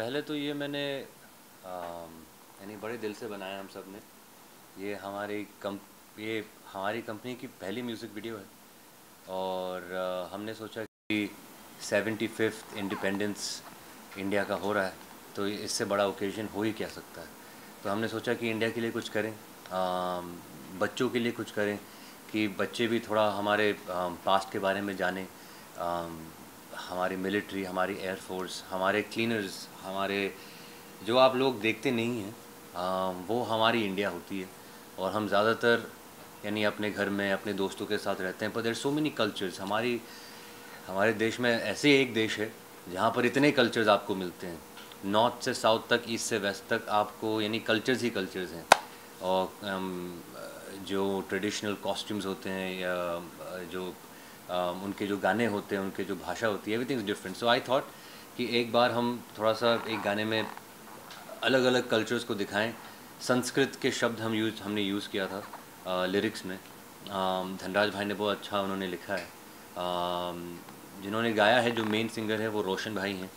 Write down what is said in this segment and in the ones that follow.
पहले तो ये मैंने यानी बड़े दिल से बनाया हम सबने। ये हमारी कम ये हमारी कंपनी की पहली म्यूज़िक वीडियो है। और अ, हमने सोचा कि सेवेंटी फिफ्थ इंडिपेंडेंस इंडिया का हो रहा है तो इससे बड़ा ओकेजन हो ही क्या सकता है? तो हमने सोचा कि इंडिया के लिए कुछ करें अम, बच्चों के लिए कुछ करें कि बच्चे भी थोड़ा हमारे पास्ट के बारे में जानें हमारी मिलिट्री, हमारी एयरफोर्स हमारे क्लीनर्स हमारे जो आप लोग देखते नहीं हैं वो हमारी इंडिया होती है। और हम ज़्यादातर यानी अपने घर में, अपने दोस्तों के साथ रहते हैं, पर देर सो मेनी कल्चर्स हमारी, हमारे देश में ऐसे एक देश है, जहाँ पर इतने कल्चर्स आपको मिलते हैं। नॉर्थ से साउथ तक ईस्ट से वेस्ट तक आपको यानी कल्चर्स ही कल्चर्स हैं। और जो ट्रेडिशनल कॉस्ट्यूम्स होते हैं, या, जो उनके जो गाने होते हैं उनके जो भाषा होती है everything is different so I thought कि एक बार हम थोड़ा सा एक गाने में अलग अलग कल्चर्स को दिखाएँ। संस्कृत के शब्द हम यूज़ हमने यूज़ किया था लिरिक्स में। धनराज भाई ने बहुत अच्छा उन्होंने लिखा है। जिन्होंने गाया है जो मेन सिंगर है वो रोशन भाई हैं।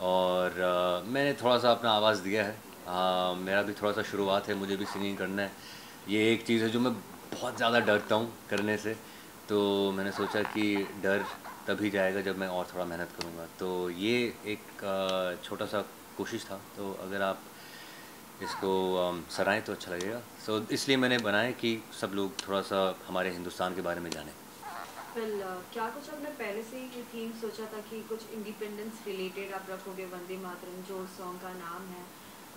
और अ, मैंने थोड़ा सा अपना आवाज़ दिया है। मेरा भी थोड़ा सा शुरुआत है मुझे भी सिंगिंग करना है। ये एक चीज़ है जो मैं बहुत ज़्यादा डरता हूँ करने से। तो मैंने सोचा कि डर तभी जाएगा जब मैं और थोड़ा मेहनत करूँगा। तो ये एक छोटा सा कोशिश था। तो अगर आप इसको सराहें तो अच्छा लगेगा। सो इसलिए मैंने बनाया कि सब लोग थोड़ा सा हमारे हिंदुस्तान के बारे में जानें। वेल क्या कुछ आपने पहले से ही ये थीम सोचा था कि कुछ इंडिपेंडेंस रिलेटेड आप रखोगे? वंदे मातरम, जो सॉन्ग का नाम है।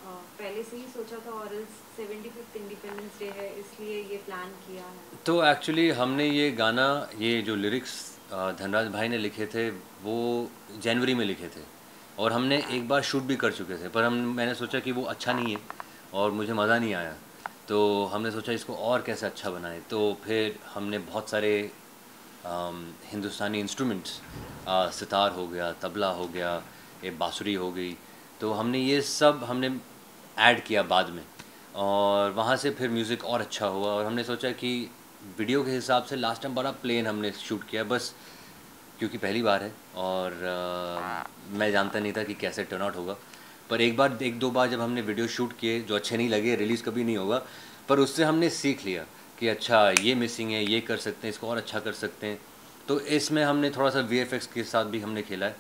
पहले से ही सोचा था और इंडिपेंडेंस डे है, इसलिए ये प्लान किया है। तो एक्चुअली हमने ये गाना, ये जो लिरिक्स धनराज भाई ने लिखे थे, वो जनवरी में लिखे थे। और हमने एक बार शूट भी कर चुके थे, पर हम, मैंने सोचा कि वो अच्छा नहीं है और मुझे मज़ा नहीं आया। तो हमने सोचा इसको और कैसे अच्छा बनाएँ। तो फिर हमने बहुत सारे हिंदुस्तानी इंस्ट्रूमेंट्स सितार हो गया, तबला हो गया, ये बाँसुरी हो गई। तो हमने ये सब, हमने ऐड किया बाद में। और वहाँ से फिर म्यूज़िक और अच्छा हुआ और हमने सोचा कि वीडियो के हिसाब से लास्ट टाइम बड़ा प्लेन हमने शूट किया बस क्योंकि पहली बार है और अ, मैं जानता नहीं था कि कैसे टर्न आउट होगा। पर एक बार एक दो बार जब हमने वीडियो शूट किए जो अच्छे नहीं लगे रिलीज़ कभी नहीं होगा पर उससे हमने सीख लिया कि अच्छा ये मिसिंग है ये कर सकते हैं इसको और अच्छा कर सकते हैं। तो इसमें हमने थोड़ा सा वीएफएक्स के साथ भी हमने खेला है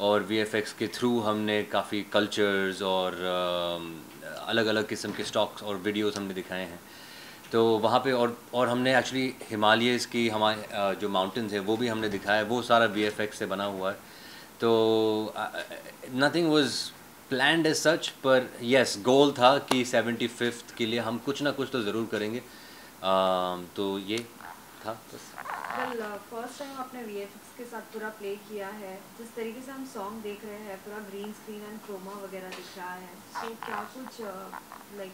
और वीएफएक्स के थ्रू हमने काफ़ी कल्चर्स और अलग अलग किस्म के स्टॉक्स और वीडियोस हमने दिखाए हैं। तो वहाँ पे और और हमने एक्चुअली हिमालयस की हमारे जो माउंटेन्स हैं वो भी हमने दिखाया है। वो सारा वी से बना हुआ है। तो nothing was planned as such पर यस गोल था कि सेवेंटी फिफ्थ के लिए हम कुछ ना कुछ तो ज़रूर करेंगे। अम, तो ये था फ़र्स्ट टाइम आपने के साथ पूरा प्ले किया है जिस तरीके से हम सॉन्ग देख रहे हैं पूरा ग्रीन स्क्रीन एंड क्रोमा वगैरह दिख रहा है सो क्या कुछ लाइक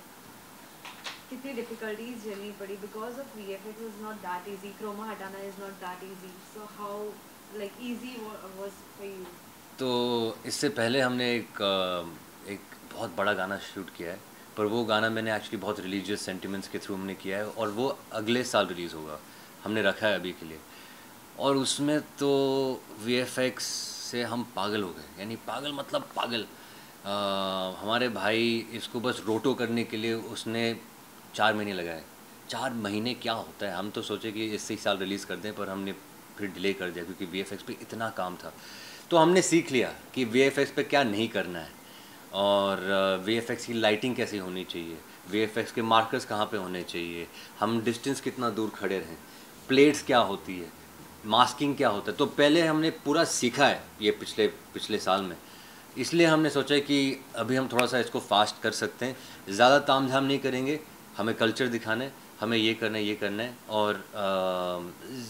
कितनी डिफिकल्टीज झेलनी पड़ी? Because of V F X is not that easy chroma हटाना is not that easy so how like easy was for you तो इससे पहले हमने एक एक बहुत बड़ा गाना शूट किया है पर वो गाना मैंने एक्चुअली बहुत रिलीजियस सेंटिमेंट्स के थ्रू हमने किया है और वो अगले साल रिलीज़ होगा। हमने रखा है अभी के लिए। और उसमें तो वीएफएक्स से हम पागल हो गए। यानी पागल मतलब पागल। अ, हमारे भाई इसको बस रोटो करने के लिए उसने चार महीने लगाए। चार महीने क्या होता है? हम तो सोचे कि इसी साल रिलीज़ कर दें पर हमने फिर डिले कर दिया क्योंकि वी एफ़ पे इतना काम था। तो हमने सीख लिया कि वी एफ़ पे क्या नहीं करना है। और वी एफ़ की लाइटिंग कैसी होनी चाहिए? वी एफ़ के मार्कर्स कहाँ पे होने चाहिए? हम डिस्टेंस कितना दूर खड़े रहें? प्लेट्स क्या होती है? मास्किंग क्या होता है? तो पहले हमने पूरा सीखा है ये पिछले पिछले साल में। इसलिए हमने सोचा कि अभी हम थोड़ा सा इसको फास्ट कर सकते हैं। ज़्यादा ताम झाम नहीं करेंगे। हमें कल्चर दिखाना है, हमें ये करना है, ये करना है और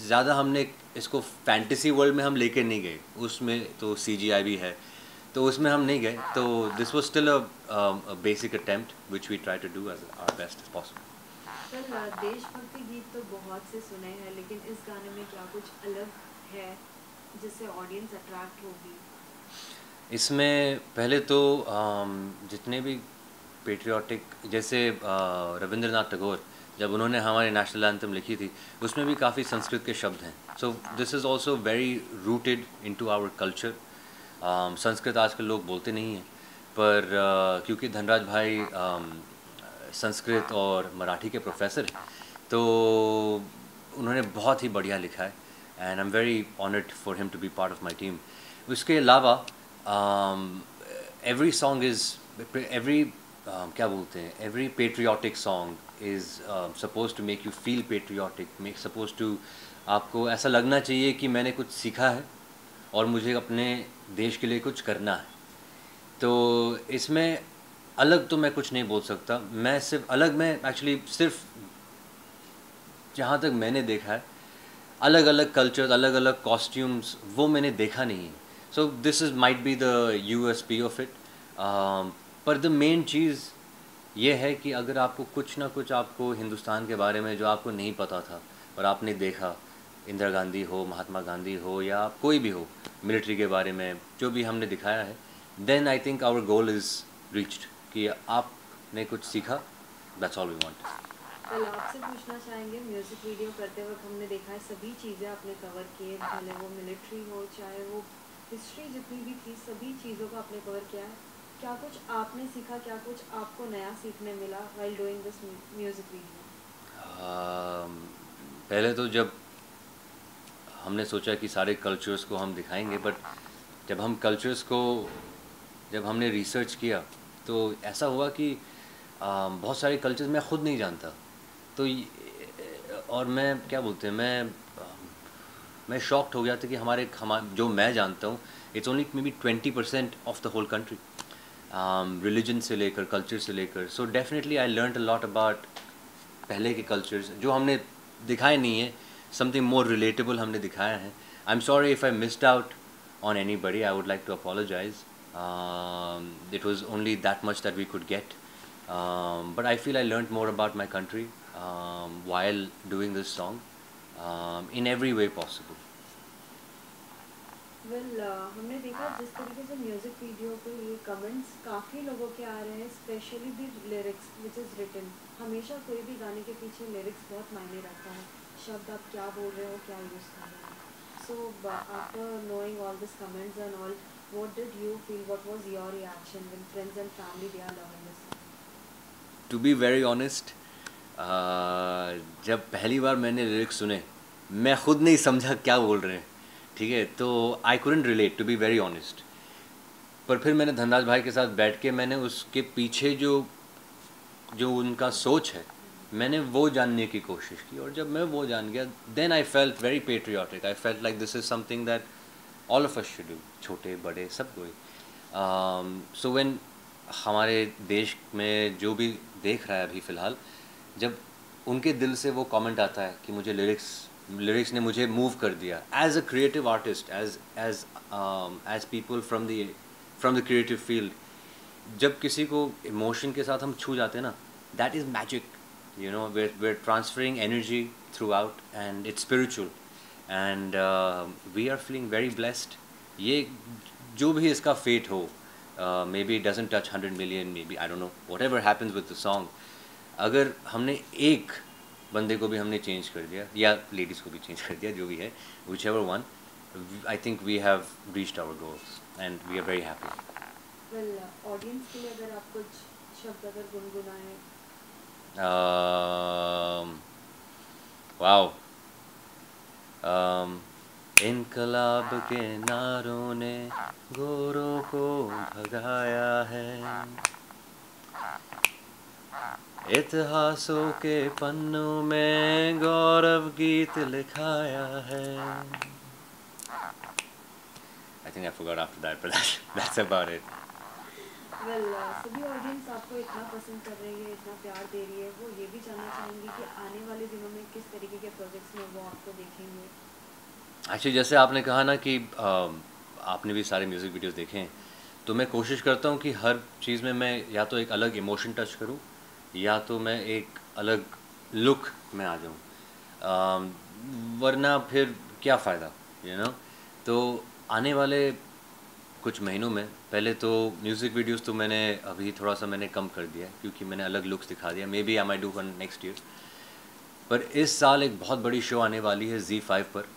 ज़्यादा हमने इसको फैंटेसी वर्ल्ड में हम लेके नहीं गए। उसमें तो सीजीआई भी है। तो उसमें हम नहीं गए। तो this was still a basic attempt which we try to do as our best possible देशभक्ति गीत तो बहुत से सुने हैं लेकिन इस गाने में क्या कुछ अलग है जिससे ऑडियंस अट्रैक्ट होगी? इसमें पहले तो जितने भी पेट्रियाटिक जैसे रविंद्रनाथ टैगोर जब उन्होंने हमारी नेशनल एंथम लिखी थी उसमें भी काफ़ी संस्कृत के शब्द हैं। So this is also very rooted into our culture Sanskrit आजकल लोग बोलते नहीं हैं पर uh, क्योंकि धनराज भाई um, संस्कृत और मराठी के प्रोफेसर हैं। तो उन्होंने बहुत ही बढ़िया लिखा है and I am very honoured for him to be part of my team उसके अलावा एवरी सॉन्ग इज़ एवरी क्या बोलते हैं every patriotic song is suppose to make you feel patriotic make suppose to आपको ऐसा लगना चाहिए कि मैंने कुछ सीखा है और मुझे अपने देश के लिए कुछ करना है। तो इसमें अलग तो मैं कुछ नहीं बोल सकता। मैं सिर्फ़, अलग मैं एक्चुअली सिर्फ़ जहाँ तक मैंने देखा है अलग अलग कल्चर अलग अलग कॉस्ट्यूम्स वो मैंने देखा नहीं है। So this is might be the U S P of it पर द मेन चीज़ ये है कि अगर आपको कुछ ना कुछ आपको हिंदुस्तान के बारे में जो आपको नहीं पता था और आपने देखा, इंदिरा गांधी हो, महात्मा गांधी हो या कोई भी हो मिलिट्री के बारे में जो भी हमने दिखाया है then I think our goal is reached कि आपने कुछ सीखा? दैट्स ऑल वी वांट कल आपसे पूछना चाहेंगे म्यूज़िक वीडियो करते वक्त हमने देखा है सभी चीज़ें आपने कवर किए भले वो मिलिट्री हो चाहे वो हिस्ट्री जितनी भी थी सभी चीज़ों को आपने कवर किया है। क्या कुछ आपने सीखा क्या कुछ आपको नया सीखने मिला while doing this music video पहले तो जब हमने सोचा कि सारे कल्चर्स को हम दिखाएँगे बट जब हम कल्चर्स को जब हमने रिसर्च किया तो ऐसा हुआ कि बहुत सारे कल्चर्स मैं ख़ुद नहीं जानता। तो और मैं, क्या बोलते हैं, मैं मैं शॉक्ड हो गया था कि हमारे हमारे जो मैं जानता हूँ it's only maybe twenty percent of the whole country religion से लेकर कल्चर से लेकर। So definitely I learn a lot about पहले के कल्चर्स जो हमने दिखाए नहीं है समथिंग मोर रिलेटेबल हमने दिखाया है। I am sorry if I missed out on anybody I would like to apologise it was only that much that we could get but I feel I learn more about my country while doing this song um, in every way possible. Well well, uh, हमने देखा जिस तरीके से music video पे ये comments काफ़ी लोगों के आ रहे हैं specially the lyrics which is written हमेशा कोई भी गाने के पीछे लिरिक्स बहुत मायने रखता है। शब्द आप क्या बोल रहे हो क्या यूज़ कर रहे हो। So after knowing all this comments and all what did you feel? What was your reaction when friends and family they are loving this? To be very honest uh, जब पहली बार मैंने लिरिक्स सुने मैं खुद नहीं समझा क्या बोल रहे हैं ठीक है? तो I couldn't relate to be very honest पर फिर मैंने धनराज भाई के साथ बैठ के मैंने उसके पीछे जो जो उनका सोच है मैंने वो जानने की कोशिश की। और जब मैं वो जान गया then I felt very patriotic I felt like this is something that all of us should do छोटे, बड़े, सब कोई। सो व्हेन हमारे देश में जो भी देख रहा है अभी फ़िलहाल, जब उनके दिल से वो कमेंट आता है कि मुझे लिरिक्स लिरिक्स ने मुझे मूव कर दिया as a creative artist as as as people from the from the creative field जब किसी को इमोशन के साथ हम छू जाते हैं ना that is magic you know where where transferring energy throughout and it's spiritual and we are feeling very blessed ये जो भी इसका फेट हो maybe doesn't touch hundred million maybe I don't know whatever happens with the song अगर हमने एक बंदे को भी हमने चेंज कर दिया या लेडीज़ को भी चेंज कर दिया जो भी है whichever one I think we have reached our goals and we are very happy well audience के लिए अगर आप कुछ शब्द अगर गुनगुनाएँ। वाओ इनकलाब के नारों ने गोरों को भगाया है इतिहासों के पन्नों में गौरव गीत लिखाया है I think I forgot after that, but that's, that's about it. Well well, uh, सभी ऑडियंस आपको इतना पसंद कर रही है इतना प्यार दे रही है वो ये भी जानना चाहेंगे कि आने वाले दिनों में किस तरीके के प्रोजेक्ट्स में वो आपको देखेंगे। एक्चुअली जैसे आपने कहा ना कि आ, आपने भी सारे म्यूज़िक वीडियोस देखे हैं तो मैं कोशिश करता हूँ कि हर चीज़ में मैं या तो एक अलग इमोशन टच करूँ या तो मैं एक अलग लुक में आ जाऊँ। वरना फिर क्या फ़ायदा यू नो तो आने वाले कुछ महीनों में पहले तो म्यूज़िक वीडियोस तो मैंने अभी थोड़ा सा मैंने कम कर दिया क्योंकि मैंने अलग लुक्स दिखा दिया। Maybe I my do one next year पर इस साल एक बहुत बड़ी शो आने वाली है जी फाइव पर।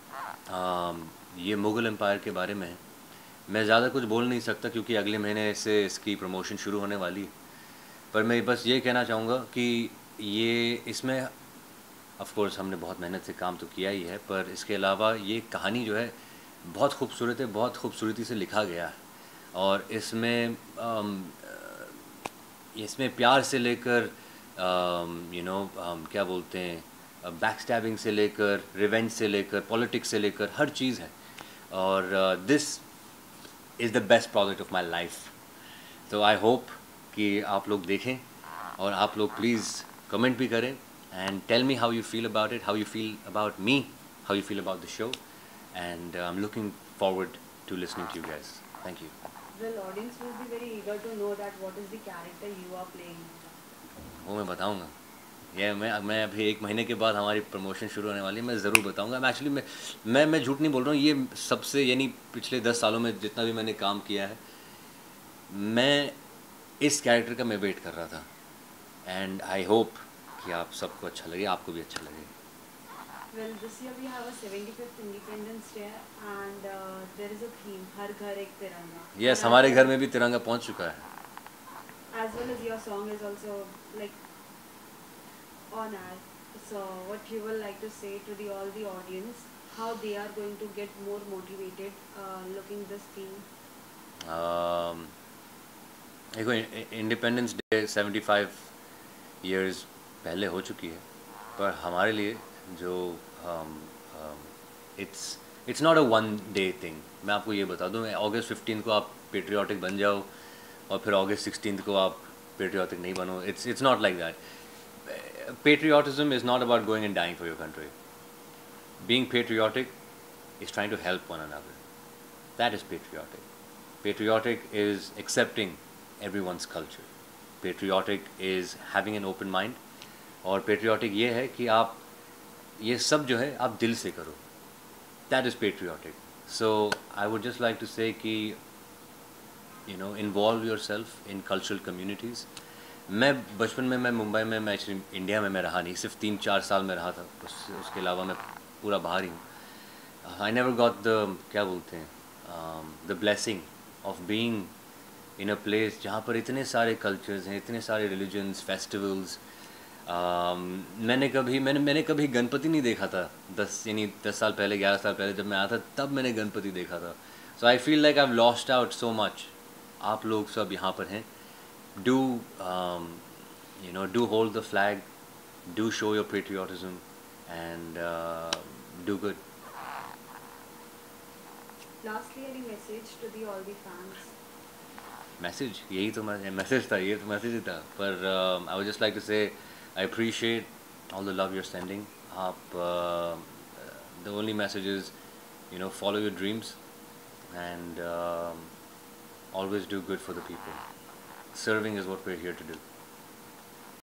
आ, ये मुग़ल एम्पायर के बारे में है। मैं ज़्यादा कुछ बोल नहीं सकता क्योंकि अगले महीने से इसकी प्रमोशन शुरू होने वाली है। पर मैं बस ये कहना चाहूँगा कि ये इसमें ऑफ़ कोर्स हमने बहुत मेहनत से काम तो किया ही है पर इसके अलावा ये कहानी जो है बहुत खूबसूरत है बहुत खूबसूरती से लिखा गया है। और इसमें um, इसमें प्यार से लेकर यू नो हम क्या बोलते हैं बैक स्टैबिंग से लेकर रिवेंज से लेकर पॉलिटिक्स से लेकर हर चीज़ है और this is the best product of my life तो आई होप कि आप लोग देखें और आप लोग प्लीज़ कमेंट भी करें and tell me how you feel about it how you feel about me how you feel about the show and I am looking forward to listening to you guys. Thank you. Will be very eager to know that what is the character you are playing. वो मैं बताऊँगा। ये मैं मैं अभी एक महीने के बाद हमारी प्रमोशन शुरू होने वाली है, मैं ज़रूर बताऊँगा। मैं एक्चुअली मैं मैं मैं झूठ नहीं बोल रहा हूँ, ये सबसे, यानी पिछले दस सालों में जितना भी मैंने काम किया है, मैं इस कैरेक्टर का मैं वेट कर रहा था। एंड आई होप कि आप सबको अच्छा लगे, आपको भी अच्छा लगे। Well, this year we have a 75th Independence Day and uh, there is a theme, हर घर एक तिरंगा. Yes, हमारे घर में भी तिरंगा पहुँच चुका है. As well as your song is also like on air. So what you will like to say to the all the audience, how they are going to get more motivated uh, looking this theme? Um, देखो independence day 75 years पहले हो चुकी है पर हमारे लिए जो it's it's not a one day thing मैं आपको ये बता दूँ अगस्त फिफ्टीन को आप पेट्रियाटिक बन जाओ और फिर अगस्त सिक्सटीन को आप पेट्रियाटिक नहीं बनो it's it's not like that patriotism is not about going and dying for your country. Being patriotic is trying to help one another. That is patriotic. Patriotic is accepting everyone's culture. Patriotic is having an open mind. और patriotic ये है कि आप ये सब जो है आप दिल से करो। That is patriotic so I would just like to say कि you know involve yourself in cultural communities मैं बचपन में मैं मुंबई में मैं एक्चुअली इंडिया में मैं रहा नहीं। सिर्फ़ तीन चार साल में रहा था। उस, उसके अलावा मैं पूरा बाहर ही हूँ। आई नेवर गॉट द क्या बोलते हैं the blessing of being in a place जहाँ पर इतने सारे कल्चर्स हैं इतने सारे रिलीजन्स फेस्टिवल्स मैंने कभी मैंने मैंने कभी गणपति नहीं देखा था। दस यानी दस साल पहले ग्यारह साल पहले जब मैं आया था तब मैंने गणपति देखा था। So I feel like I lost out so much आप लोग सब यहाँ पर हैं। Do you know do hold the flag do show your patriotism and do good message यही तो मैसेज था ये तो मैसेज ही था। पर I would just like to say I appreciate all the love you're sending. Uh, the only message is, you know, follow your dreams and um, always do good for the people. Serving is what we're here to do.